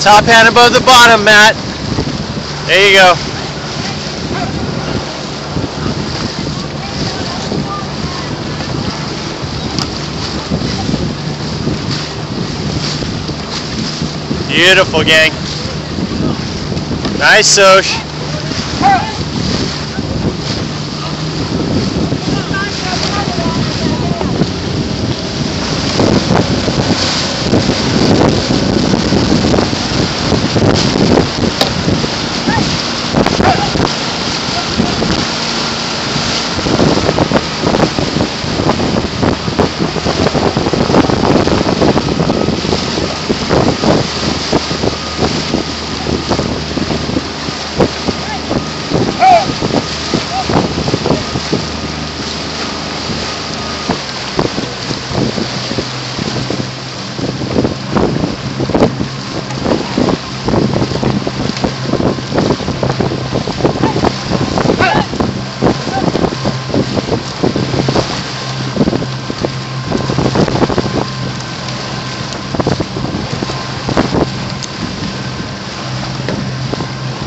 Top hand above the bottom, Matt. There you go. Beautiful, gang. Nice, Soch.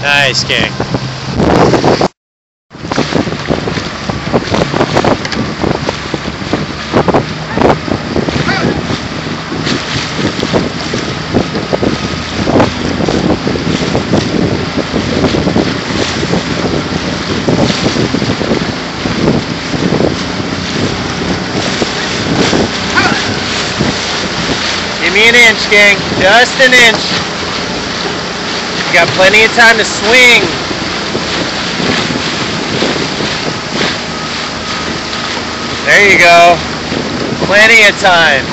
Nice, gang. Give me an inch, gang. Just an inch. You got plenty of time to swing. There you go. Plenty of time.